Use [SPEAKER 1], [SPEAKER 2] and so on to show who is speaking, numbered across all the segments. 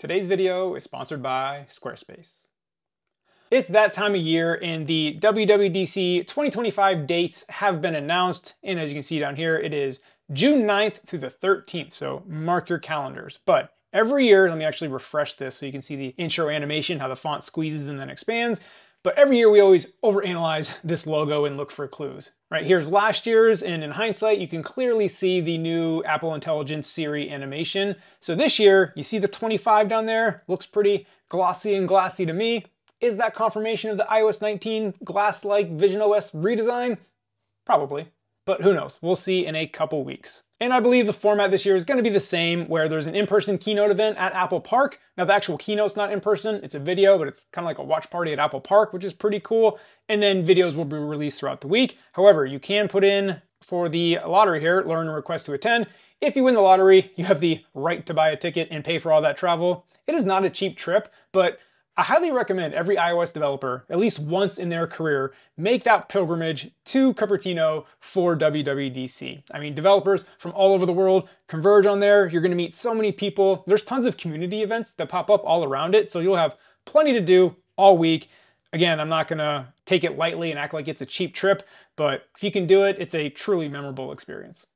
[SPEAKER 1] Today's video is sponsored by Squarespace. It's that time of year and the WWDC 2025 dates have been announced. And as you can see down here, it is June 9th through the 13th. So mark your calendars. But every year, let me actually refresh this so you can see the intro animation, how the font squeezes and then expands. But every year we always overanalyze this logo and look for clues. Right, here's last year's, and in hindsight, you can clearly see the new Apple Intelligence Siri animation. So this year, you see the 25 down there, looks pretty glossy and glassy to me. Is that confirmation of the iOS 19 glass-like Vision OS redesign? Probably, but who knows, we'll see in a couple weeks. And I believe the format this year is gonna be the same, where there's an in-person keynote event at Apple Park. Now the actual keynote's not in person, it's a video, but it's kind of like a watch party at Apple Park, which is pretty cool. And then videos will be released throughout the week. However, you can put in for the lottery here, learn a request to attend. If you win the lottery, you have the right to buy a ticket and pay for all that travel. It is not a cheap trip, but I highly recommend every iOS developer, at least once in their career, make that pilgrimage to Cupertino for WWDC. I mean, developers from all over the world converge on there. You're gonna meet so many people. There's tons of community events that pop up all around it, so you'll have plenty to do all week. Again, I'm not gonna take it lightly and act like it's a cheap trip, but if you can do it, it's a truly memorable experience.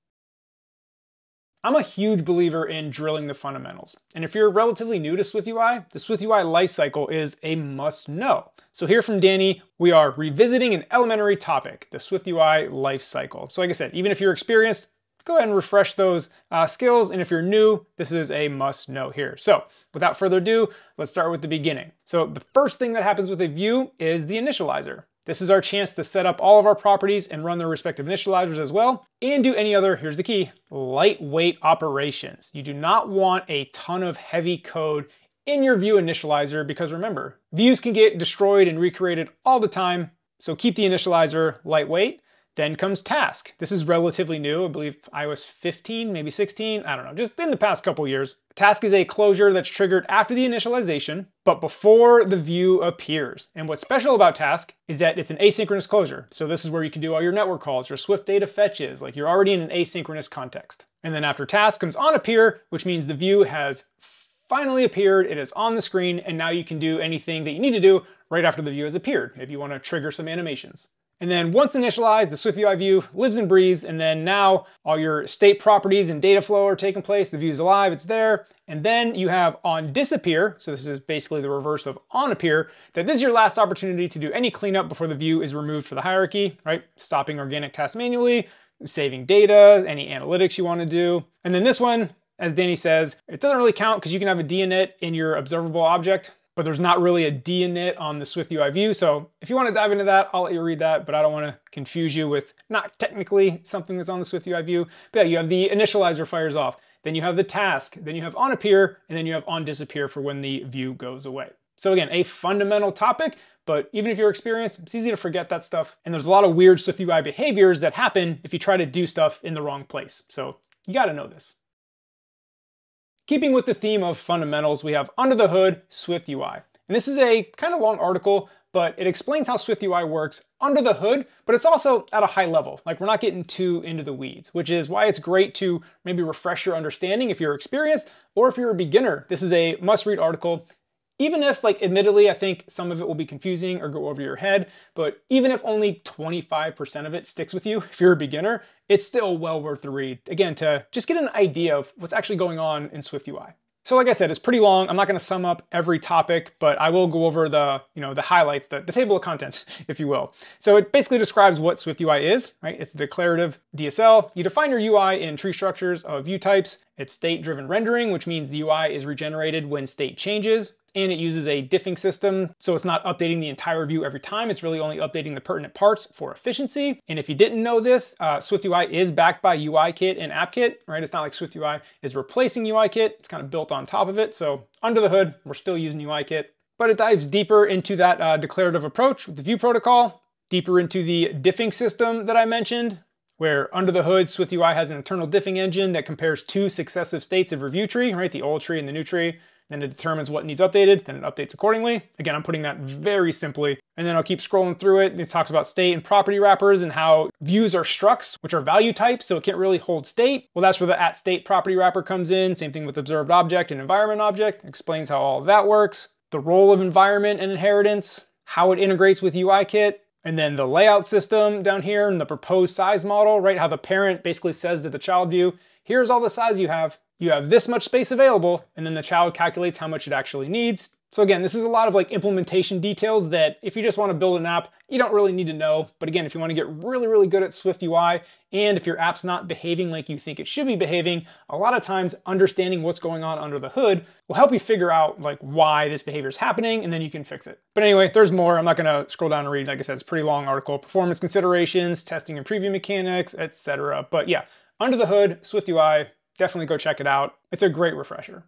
[SPEAKER 1] I'm a huge believer in drilling the fundamentals. And if you're relatively new to SwiftUI, the SwiftUI lifecycle is a must know. So here from Danny, we are revisiting an elementary topic, the SwiftUI lifecycle. So like I said, even if you're experienced, go ahead and refresh those uh, skills. And if you're new, this is a must know here. So without further ado, let's start with the beginning. So the first thing that happens with a view is the initializer. This is our chance to set up all of our properties and run their respective initializers as well, and do any other, here's the key, lightweight operations. You do not want a ton of heavy code in your view initializer because remember, views can get destroyed and recreated all the time, so keep the initializer lightweight. Then comes task. This is relatively new, I believe iOS 15, maybe 16, I don't know, just in the past couple years. Task is a closure that's triggered after the initialization, but before the view appears. And what's special about task is that it's an asynchronous closure. So this is where you can do all your network calls, your Swift data fetches, like you're already in an asynchronous context. And then after task comes on appear, which means the view has finally appeared, it is on the screen, and now you can do anything that you need to do right after the view has appeared, if you wanna trigger some animations. And then once initialized, the SwiftUI view lives and breathes, and then now all your state properties and data flow are taking place, the view is alive, it's there. And then you have on disappear, so this is basically the reverse of on appear, that this is your last opportunity to do any cleanup before the view is removed for the hierarchy, right? Stopping organic tasks manually, saving data, any analytics you wanna do. And then this one, as Danny says, it doesn't really count because you can have a deinit in your observable object, but there's not really a deinit on the SwiftUI view. So if you want to dive into that, I'll let you read that, but I don't want to confuse you with not technically something that's on the SwiftUI view. But yeah, you have the initializer fires off, then you have the task, then you have on appear, and then you have on disappear for when the view goes away. So again, a fundamental topic, but even if you're experienced, it's easy to forget that stuff. And there's a lot of weird SwiftUI behaviors that happen if you try to do stuff in the wrong place. So you got to know this. Keeping with the theme of fundamentals, we have under the hood SwiftUI. And this is a kind of long article, but it explains how SwiftUI works under the hood, but it's also at a high level. Like we're not getting too into the weeds, which is why it's great to maybe refresh your understanding if you're experienced or if you're a beginner. This is a must read article even if like admittedly I think some of it will be confusing or go over your head, but even if only 25% of it sticks with you if you're a beginner, it's still well worth the read. Again, to just get an idea of what's actually going on in SwiftUI. So like I said, it's pretty long. I'm not gonna sum up every topic, but I will go over the, you know, the highlights, the, the table of contents, if you will. So it basically describes what SwiftUI is, right? It's declarative DSL. You define your UI in tree structures of view types. It's state-driven rendering, which means the UI is regenerated when state changes and it uses a diffing system, so it's not updating the entire view every time, it's really only updating the pertinent parts for efficiency. And if you didn't know this, uh, SwiftUI is backed by UIKit and AppKit, right? It's not like SwiftUI is replacing UIKit, it's kind of built on top of it. So under the hood, we're still using UIKit, but it dives deeper into that uh, declarative approach with the view protocol, deeper into the diffing system that I mentioned, where under the hood, SwiftUI has an internal diffing engine that compares two successive states of review tree, right? The old tree and the new tree then it determines what needs updated, then it updates accordingly. Again, I'm putting that very simply. And then I'll keep scrolling through it. It talks about state and property wrappers and how views are structs, which are value types, so it can't really hold state. Well, that's where the at state property wrapper comes in. Same thing with observed object and environment object. Explains how all of that works. The role of environment and inheritance, how it integrates with UIKit, and then the layout system down here and the proposed size model, right? How the parent basically says to the child view, here's all the size you have. You have this much space available, and then the child calculates how much it actually needs. So again, this is a lot of like implementation details that if you just want to build an app, you don't really need to know. But again, if you want to get really, really good at SwiftUI, and if your app's not behaving like you think it should be behaving, a lot of times understanding what's going on under the hood will help you figure out like why this behavior is happening, and then you can fix it. But anyway, there's more. I'm not going to scroll down and read. Like I said, it's a pretty long article. Performance considerations, testing and preview mechanics, etc. But yeah, under the hood, SwiftUI, definitely go check it out. It's a great refresher.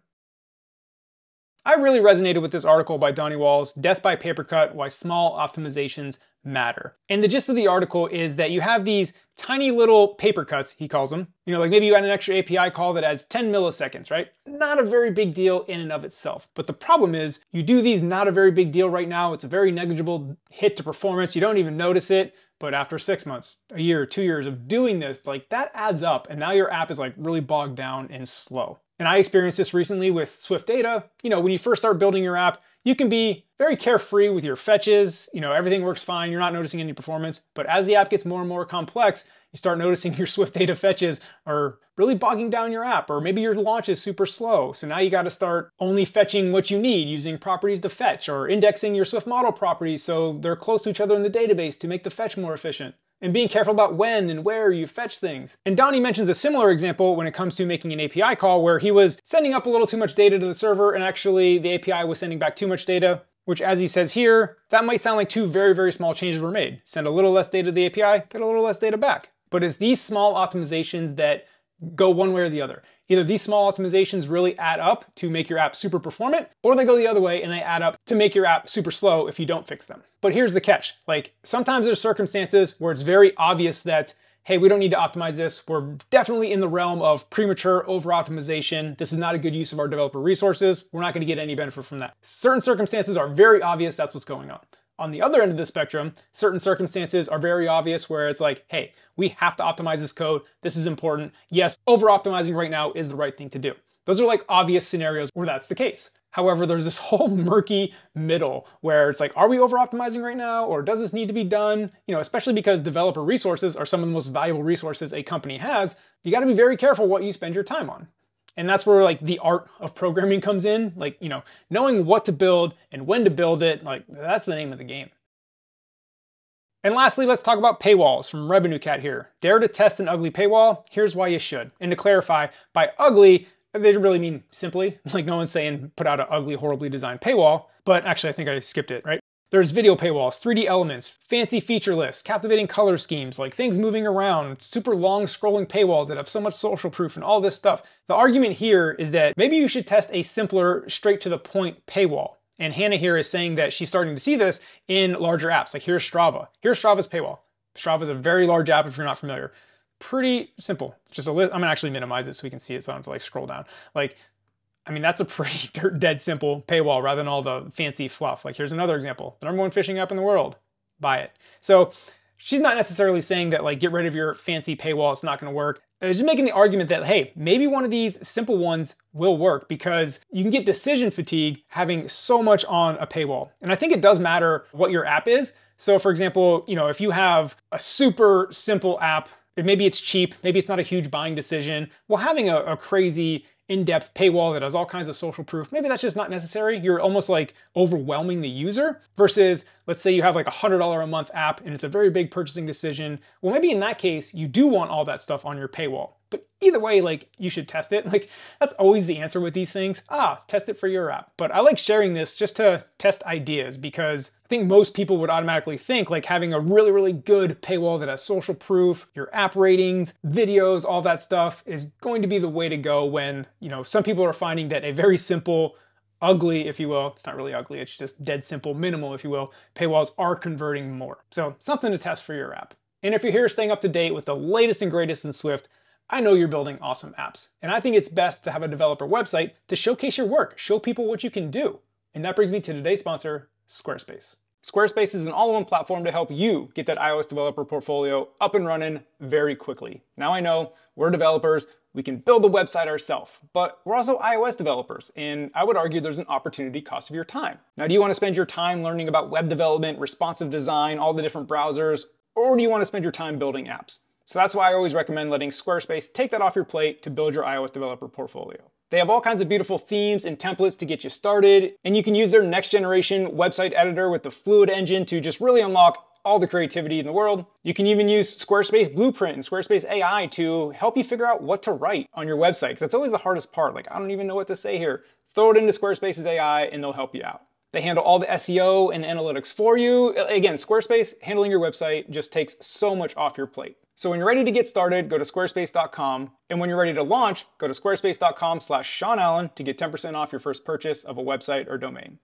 [SPEAKER 1] I really resonated with this article by Donny Wals, Death by Papercut, Why Small Optimizations Matter. And the gist of the article is that you have these tiny little paper cuts, he calls them. You know, like maybe you add an extra API call that adds 10 milliseconds, right? Not a very big deal in and of itself. But the problem is you do these not a very big deal right now. It's a very negligible hit to performance. You don't even notice it. But after six months, a year, two years of doing this, like that adds up. And now your app is like really bogged down and slow. And I experienced this recently with Swift Data. You know, when you first start building your app, you can be very carefree with your fetches. You know, everything works fine. You're not noticing any performance. But as the app gets more and more complex, you start noticing your Swift Data fetches are really bogging down your app, or maybe your launch is super slow. So now you got to start only fetching what you need using properties to fetch or indexing your Swift model properties so they're close to each other in the database to make the fetch more efficient and being careful about when and where you fetch things. And Donny mentions a similar example when it comes to making an API call where he was sending up a little too much data to the server and actually the API was sending back too much data, which as he says here, that might sound like two very, very small changes were made. Send a little less data to the API, get a little less data back. But it's these small optimizations that go one way or the other. Either these small optimizations really add up to make your app super performant, or they go the other way and they add up to make your app super slow if you don't fix them. But here's the catch. Like sometimes there's circumstances where it's very obvious that hey, we don't need to optimize this. We're definitely in the realm of premature over optimization. This is not a good use of our developer resources. We're not gonna get any benefit from that. Certain circumstances are very obvious that's what's going on. On the other end of the spectrum, certain circumstances are very obvious where it's like, hey, we have to optimize this code. This is important. Yes, over optimizing right now is the right thing to do. Those are like obvious scenarios where that's the case. However, there's this whole murky middle where it's like, are we over optimizing right now? Or does this need to be done? You know, especially because developer resources are some of the most valuable resources a company has. You got to be very careful what you spend your time on. And that's where like the art of programming comes in. Like, you know, knowing what to build and when to build it, like that's the name of the game. And lastly, let's talk about paywalls from RevenueCat here. Dare to test an ugly paywall? Here's why you should. And to clarify, by ugly, they really mean simply. Like no one's saying put out an ugly, horribly designed paywall, but actually I think I skipped it, right? There's video paywalls, 3D elements, fancy feature lists, captivating color schemes, like things moving around, super long scrolling paywalls that have so much social proof and all this stuff. The argument here is that maybe you should test a simpler, straight to the point paywall. And Hannah here is saying that she's starting to see this in larger apps. Like here's Strava. Here's Strava's paywall. Strava is a very large app if you're not familiar. Pretty simple. Just a list. I'm gonna actually minimize it so we can see it so I don't have to like scroll down. Like I mean, that's a pretty dead simple paywall rather than all the fancy fluff. Like here's another example. The number one fishing app in the world. Buy it. So she's not necessarily saying that like get rid of your fancy paywall, it's not gonna work. Just making the argument that, hey, maybe one of these simple ones will work because you can get decision fatigue having so much on a paywall. And I think it does matter what your app is. So for example, you know, if you have a super simple app, maybe it's cheap, maybe it's not a huge buying decision, well, having a, a crazy in-depth paywall that has all kinds of social proof, maybe that's just not necessary. You're almost like overwhelming the user versus let's say you have like a $100 a month app and it's a very big purchasing decision. Well, maybe in that case, you do want all that stuff on your paywall. But either way, like you should test it. Like that's always the answer with these things. Ah, test it for your app. But I like sharing this just to test ideas because I think most people would automatically think like having a really, really good paywall that has social proof, your app ratings, videos, all that stuff is going to be the way to go when, you know, some people are finding that a very simple ugly, if you will, it's not really ugly, it's just dead simple, minimal, if you will, paywalls are converting more. So something to test for your app. And if you're here staying up to date with the latest and greatest in Swift, I know you're building awesome apps, and I think it's best to have a developer website to showcase your work, show people what you can do. And that brings me to today's sponsor, Squarespace. Squarespace is an all-in-one platform to help you get that iOS developer portfolio up and running very quickly. Now I know we're developers, we can build a website ourselves, but we're also iOS developers, and I would argue there's an opportunity cost of your time. Now, do you want to spend your time learning about web development, responsive design, all the different browsers, or do you want to spend your time building apps? So that's why I always recommend letting Squarespace take that off your plate to build your iOS developer portfolio. They have all kinds of beautiful themes and templates to get you started, and you can use their next generation website editor with the Fluid engine to just really unlock all the creativity in the world. You can even use Squarespace Blueprint and Squarespace AI to help you figure out what to write on your website, because that's always the hardest part. Like, I don't even know what to say here. Throw it into Squarespace's AI and they'll help you out. They handle all the SEO and analytics for you. Again, Squarespace handling your website just takes so much off your plate. So when you're ready to get started, go to squarespace.com. And when you're ready to launch, go to squarespace.com slash Sean Allen to get 10% off your first purchase of a website or domain.